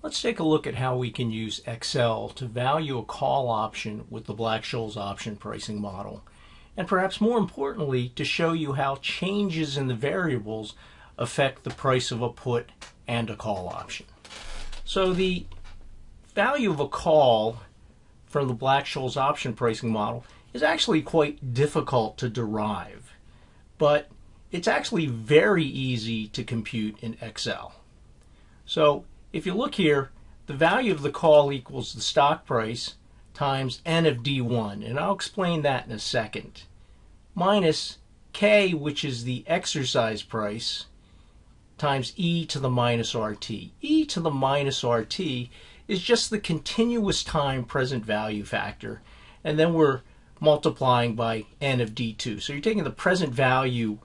Let's take a look at how we can use Excel to value a call option with the Black-Scholes option pricing model. And perhaps more importantly, to show you how changes in the variables affect the price of a put and a call option. So the value of a call from the Black-Scholes option pricing model is actually quite difficult to derive, but it's actually very easy to compute in Excel. So if you look here, the value of the call equals the stock price times n of d1, and I'll explain that in a second, minus k, which is the exercise price, times e to the minus rt. e to the minus rt is just the continuous time present value factor, and then we're multiplying by n of d2. So you're taking the present value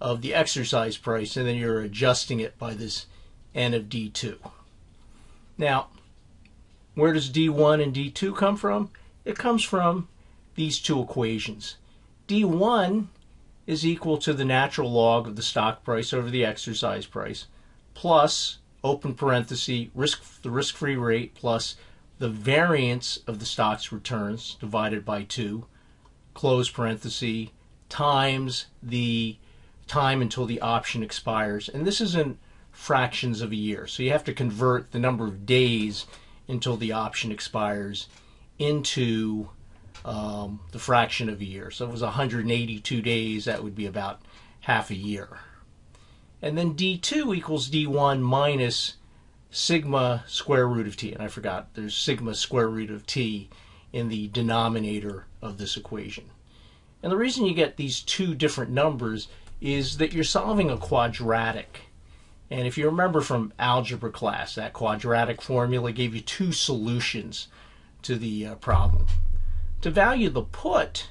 of the exercise price, and then you're adjusting it by this n of d2. Now, where does D1 and D2 come from? It comes from these two equations. D1 is equal to the natural log of the stock price over the exercise price plus open parenthesis risk the risk-free rate plus the variance of the stock's returns divided by 2 close parenthesis times the time until the option expires and this is in fractions of a year. So you have to convert the number of days until the option expires into um, the fraction of a year. So if it was 182 days, that would be about half a year. And then D2 equals D1 minus sigma square root of t. And I forgot, there's sigma square root of t in the denominator of this equation. And the reason you get these two different numbers is that you're solving a quadratic. And if you remember from algebra class, that quadratic formula gave you two solutions to the uh, problem. To value the put,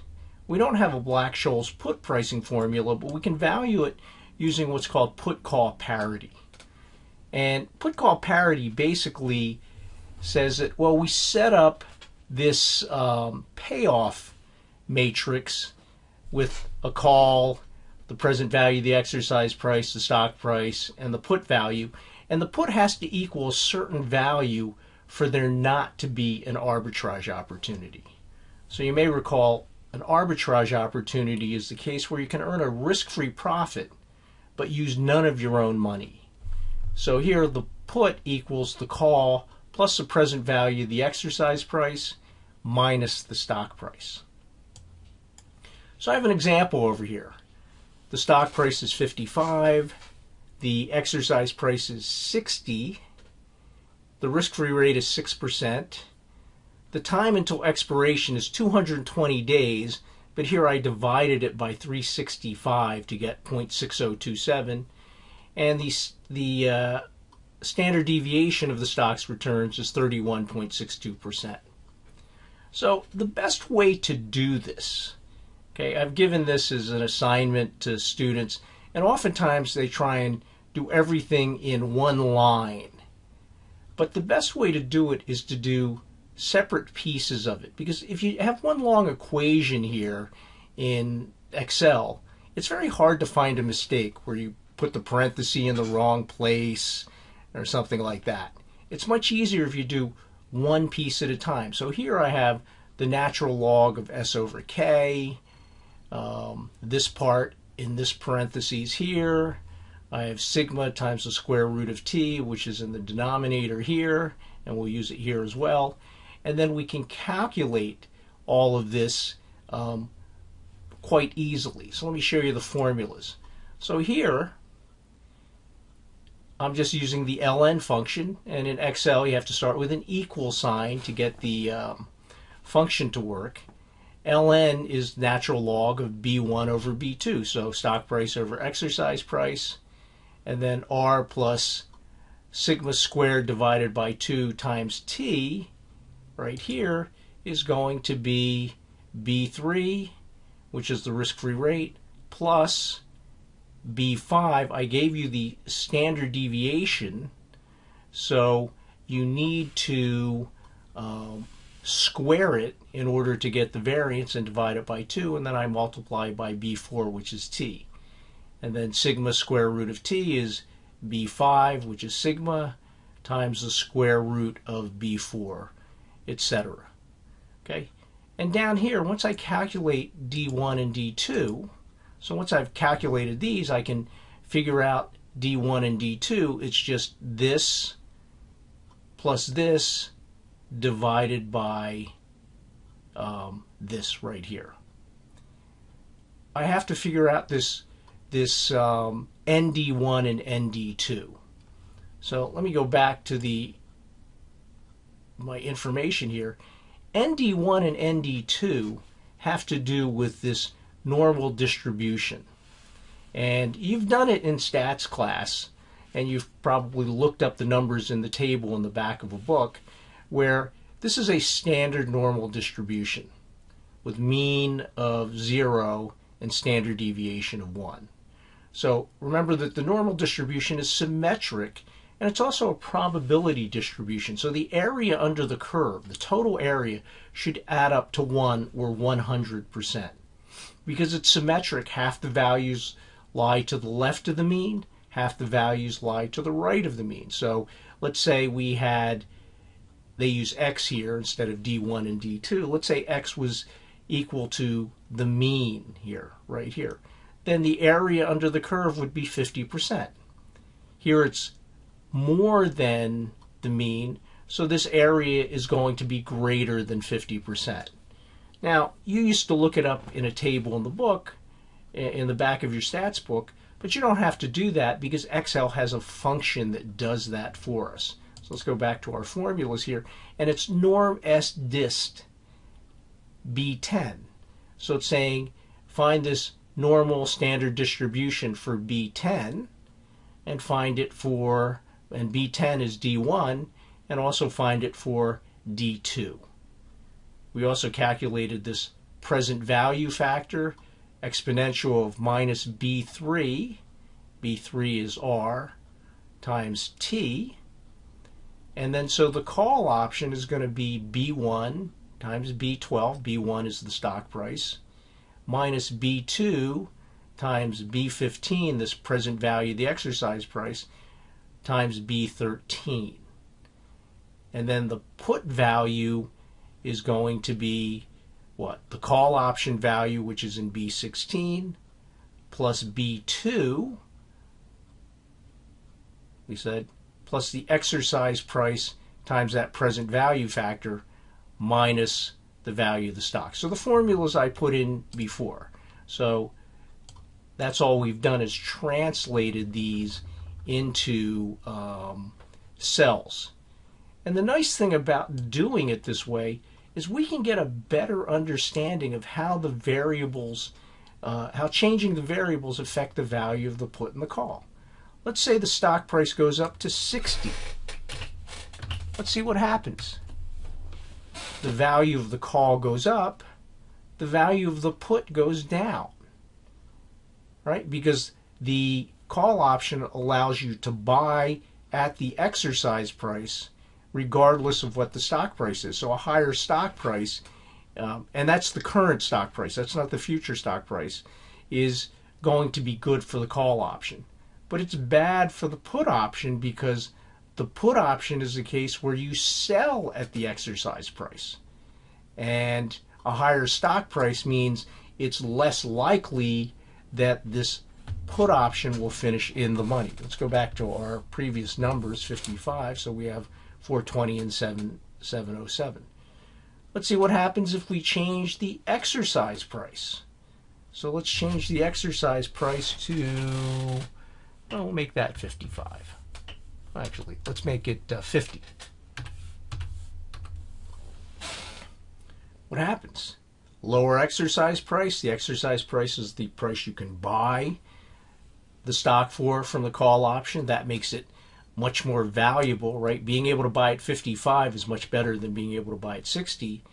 we don't have a Black-Scholes put pricing formula, but we can value it using what's called put-call parity. And put-call parity basically says that, well, we set up this um, payoff matrix with a call the present value, the exercise price, the stock price, and the put value. And the put has to equal a certain value for there not to be an arbitrage opportunity. So you may recall an arbitrage opportunity is the case where you can earn a risk-free profit but use none of your own money. So here the put equals the call plus the present value, the exercise price, minus the stock price. So I have an example over here. The stock price is 55. The exercise price is 60. The risk-free rate is 6%. The time until expiration is 220 days, but here I divided it by 365 to get 0.6027. And the, the uh, standard deviation of the stock's returns is 31.62%. So the best way to do this Okay, I've given this as an assignment to students, and oftentimes they try and do everything in one line. But the best way to do it is to do separate pieces of it. Because if you have one long equation here in Excel, it's very hard to find a mistake where you put the parenthesis in the wrong place or something like that. It's much easier if you do one piece at a time. So here I have the natural log of S over K, um, this part in this parentheses here. I have sigma times the square root of t, which is in the denominator here, and we'll use it here as well. And then we can calculate all of this um, quite easily. So let me show you the formulas. So here, I'm just using the ln function, and in Excel you have to start with an equal sign to get the um, function to work ln is natural log of b1 over b2, so stock price over exercise price, and then r plus sigma squared divided by 2 times t, right here, is going to be b3, which is the risk-free rate, plus b5. I gave you the standard deviation, so you need to um, square it in order to get the variance and divide it by 2, and then I multiply by b4, which is t. And then sigma square root of t is b5, which is sigma, times the square root of B4, etc. Okay, and down here, once I calculate D1 and D2, so once I've calculated these, I can figure out D1 and D2. It's just this plus this divided by um, this right here. I have to figure out this this um, ND1 and ND2. So let me go back to the my information here. ND1 and ND2 have to do with this normal distribution. And you've done it in stats class, and you've probably looked up the numbers in the table in the back of a book, where this is a standard normal distribution with mean of 0 and standard deviation of 1. So remember that the normal distribution is symmetric and it's also a probability distribution. So the area under the curve, the total area, should add up to 1 or 100%. Because it's symmetric, half the values lie to the left of the mean, half the values lie to the right of the mean. So let's say we had, they use x here instead of d1 and d2. Let's say x was equal to the mean here, right here. Then the area under the curve would be 50%. Here it's more than the mean, so this area is going to be greater than 50%. Now, you used to look it up in a table in the book, in the back of your stats book, but you don't have to do that because Excel has a function that does that for us. So let's go back to our formulas here, and it's norm s dist B10. So it's saying find this normal standard distribution for B10 and find it for and B10 is D1, and also find it for D2. We also calculated this present value factor, exponential of minus B3, B3 is R, times T, and then so the call option is going to be B1 times B12, B1 is the stock price, minus B2 times B15, this present value, the exercise price, times B13. And then the put value is going to be what? The call option value, which is in B16, plus B2, we said, plus the exercise price times that present value factor minus the value of the stock. So the formulas I put in before. So that's all we've done is translated these into um, cells. And the nice thing about doing it this way is we can get a better understanding of how the variables, uh, how changing the variables affect the value of the put and the call. Let's say the stock price goes up to 60. Let's see what happens. The value of the call goes up, the value of the put goes down. Right? Because the call option allows you to buy at the exercise price regardless of what the stock price is. So a higher stock price, um, and that's the current stock price, that's not the future stock price, is going to be good for the call option. But it's bad for the put option because the put option is a case where you sell at the exercise price. And a higher stock price means it's less likely that this put option will finish in the money. Let's go back to our previous numbers, 55. So we have 420 and 7, 707. Let's see what happens if we change the exercise price. So let's change the exercise price to, well, we'll make that 55. Actually, let's make it uh, 50. What happens? Lower exercise price. The exercise price is the price you can buy the stock for from the call option. That makes it much more valuable, right? Being able to buy at 55 is much better than being able to buy at 60.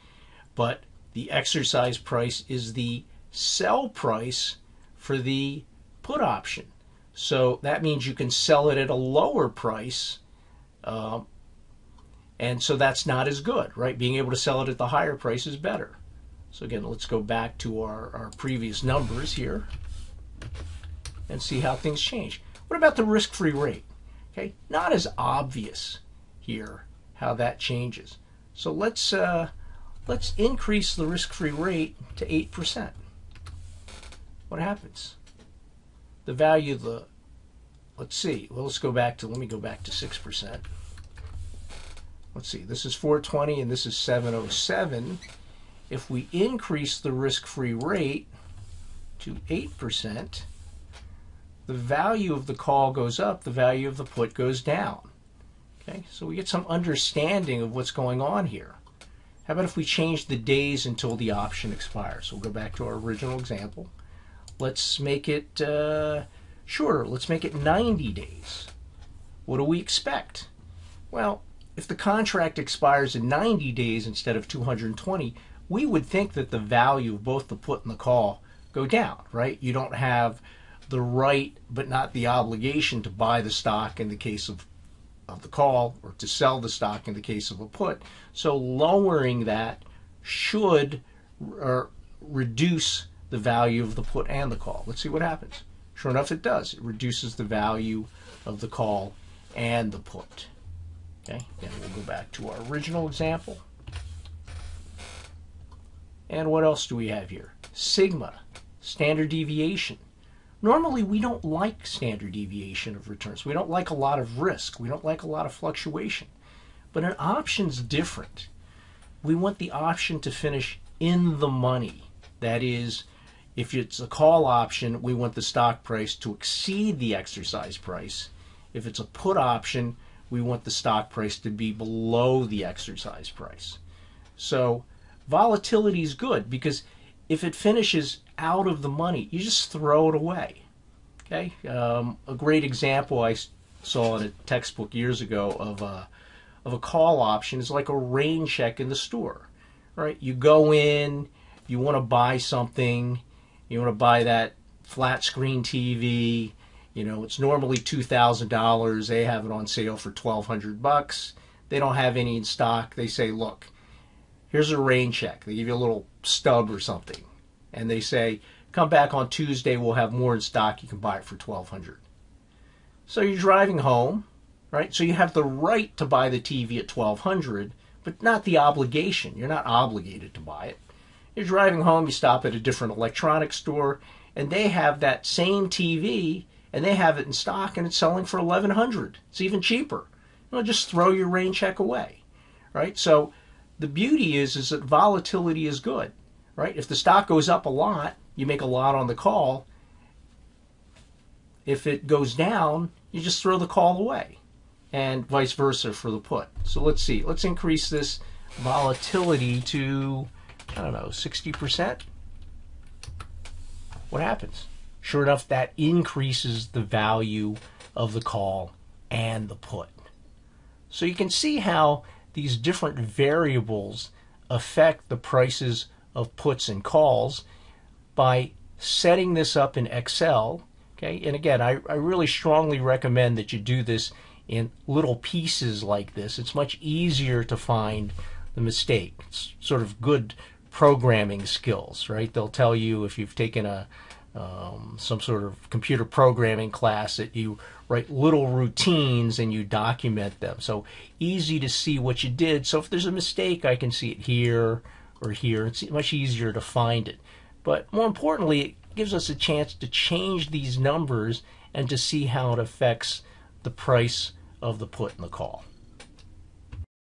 But the exercise price is the sell price for the put option. So that means you can sell it at a lower price. Uh, and so that's not as good, right? Being able to sell it at the higher price is better. So again, let's go back to our, our previous numbers here and see how things change. What about the risk-free rate? Okay, not as obvious here how that changes. So let's uh, let's increase the risk-free rate to eight percent. What happens? The value of the let's see. Well, let's go back to let me go back to six percent. Let's see. This is 420 and this is 707. If we increase the risk-free rate to 8%, the value of the call goes up, the value of the put goes down. Okay, so we get some understanding of what's going on here. How about if we change the days until the option expires? We'll go back to our original example. Let's make it uh, shorter. Let's make it 90 days. What do we expect? Well, if the contract expires in 90 days instead of 220, we would think that the value of both the put and the call go down, right? You don't have the right but not the obligation to buy the stock in the case of of the call or to sell the stock in the case of a put. So lowering that should reduce the value of the put and the call. Let's see what happens. Sure enough, it does. It reduces the value of the call and the put. Okay, then we'll go back to our original example. And what else do we have here? Sigma, standard deviation. Normally, we don't like standard deviation of returns. We don't like a lot of risk. We don't like a lot of fluctuation. But an option's different. We want the option to finish in the money. That is, if it's a call option, we want the stock price to exceed the exercise price. If it's a put option, we want the stock price to be below the exercise price. So volatility is good because if it finishes out of the money, you just throw it away. Okay, um, a great example I saw in a textbook years ago of a of a call option is like a rain check in the store. Right, you go in, you want to buy something, you want to buy that flat screen TV. You know, it's normally two thousand dollars. They have it on sale for twelve hundred bucks. They don't have any in stock. They say, look, here's a rain check. They give you a little stub or something and they say, come back on Tuesday, we'll have more in stock, you can buy it for 1200 So you're driving home, right? So you have the right to buy the TV at 1200 but not the obligation. You're not obligated to buy it. You're driving home, you stop at a different electronics store, and they have that same TV, and they have it in stock, and it's selling for 1100 It's even cheaper. You know, just throw your rain check away, right? So the beauty is, is that volatility is good right? If the stock goes up a lot, you make a lot on the call. If it goes down, you just throw the call away, and vice versa for the put. So let's see. Let's increase this volatility to, I don't know, 60%. What happens? Sure enough, that increases the value of the call and the put. So you can see how these different variables affect the prices of puts and calls by setting this up in Excel. Okay, and again, I, I really strongly recommend that you do this in little pieces like this. It's much easier to find the mistake. It's sort of good programming skills, right? They'll tell you if you've taken a um, some sort of computer programming class that you write little routines and you document them. So easy to see what you did. So if there's a mistake, I can see it here or here. It's much easier to find it. But more importantly, it gives us a chance to change these numbers and to see how it affects the price of the put and the call.